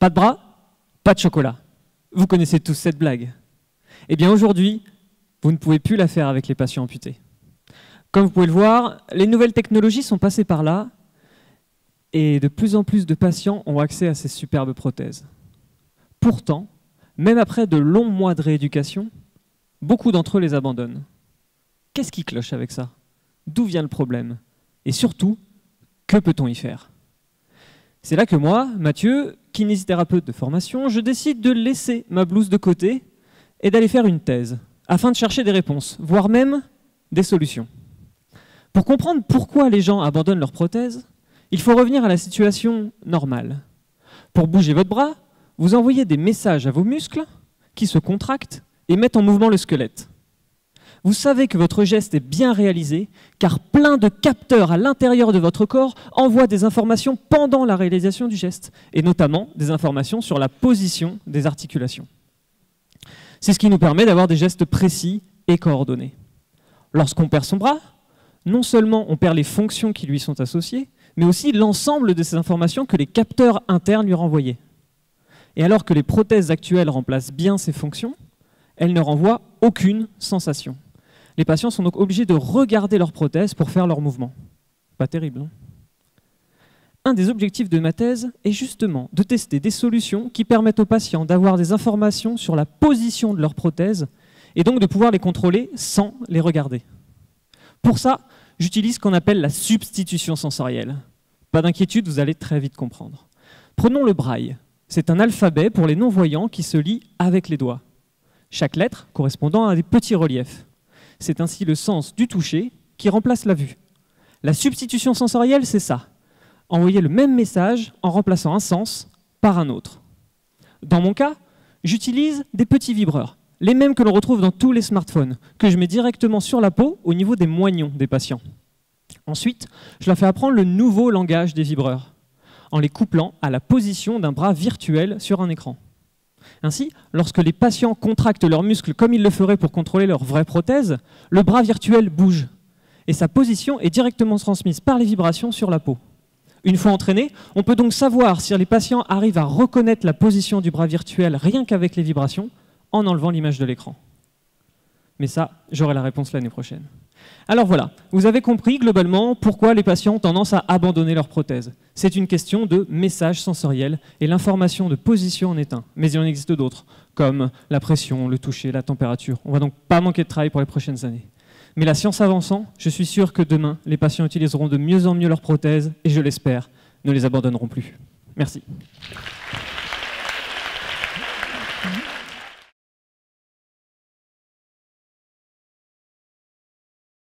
Pas de bras, pas de chocolat. Vous connaissez tous cette blague. Eh bien aujourd'hui, vous ne pouvez plus la faire avec les patients amputés. Comme vous pouvez le voir, les nouvelles technologies sont passées par là et de plus en plus de patients ont accès à ces superbes prothèses. Pourtant, même après de longs mois de rééducation, beaucoup d'entre eux les abandonnent. Qu'est-ce qui cloche avec ça? D'où vient le problème? Et surtout, que peut-on y faire? C'est là que moi, Mathieu, kinésithérapeute de formation, je décide de laisser ma blouse de côté et d'aller faire une thèse, afin de chercher des réponses, voire même des solutions. Pour comprendre pourquoi les gens abandonnent leurs prothèses, il faut revenir à la situation normale. Pour bouger votre bras, vous envoyez des messages à vos muscles qui se contractent et mettent en mouvement le squelette. Vous savez que votre geste est bien réalisé car plein de capteurs à l'intérieur de votre corps envoient des informations pendant la réalisation du geste et notamment des informations sur la position des articulations. C'est ce qui nous permet d'avoir des gestes précis et coordonnés. Lorsqu'on perd son bras, non seulement on perd les fonctions qui lui sont associées, mais aussi l'ensemble de ces informations que les capteurs internes lui renvoyaient. Et alors que les prothèses actuelles remplacent bien ces fonctions, elles ne renvoient aucune sensation. Les patients sont donc obligés de regarder leurs prothèses pour faire leurs mouvements. Pas terrible, non Un des objectifs de ma thèse est justement de tester des solutions qui permettent aux patients d'avoir des informations sur la position de leurs prothèses et donc de pouvoir les contrôler sans les regarder. Pour ça, j'utilise ce qu'on appelle la substitution sensorielle. Pas d'inquiétude, vous allez très vite comprendre. Prenons le braille. C'est un alphabet pour les non-voyants qui se lit avec les doigts. Chaque lettre correspondant à des petits reliefs. C'est ainsi le sens du toucher qui remplace la vue. La substitution sensorielle, c'est ça. Envoyer le même message en remplaçant un sens par un autre. Dans mon cas, j'utilise des petits vibreurs, les mêmes que l'on retrouve dans tous les smartphones, que je mets directement sur la peau au niveau des moignons des patients. Ensuite, je leur fais apprendre le nouveau langage des vibreurs, en les couplant à la position d'un bras virtuel sur un écran. Ainsi, lorsque les patients contractent leurs muscles comme ils le feraient pour contrôler leur vraie prothèse, le bras virtuel bouge, et sa position est directement transmise par les vibrations sur la peau. Une fois entraîné, on peut donc savoir si les patients arrivent à reconnaître la position du bras virtuel rien qu'avec les vibrations, en enlevant l'image de l'écran. Mais ça, j'aurai la réponse l'année prochaine. Alors voilà, vous avez compris globalement pourquoi les patients ont tendance à abandonner leur prothèse. C'est une question de message sensoriel et l'information de position en est un. Mais il en existe d'autres, comme la pression, le toucher, la température. On va donc pas manquer de travail pour les prochaines années. Mais la science avançant, je suis sûr que demain, les patients utiliseront de mieux en mieux leurs prothèses et je l'espère, ne les abandonneront plus. Merci.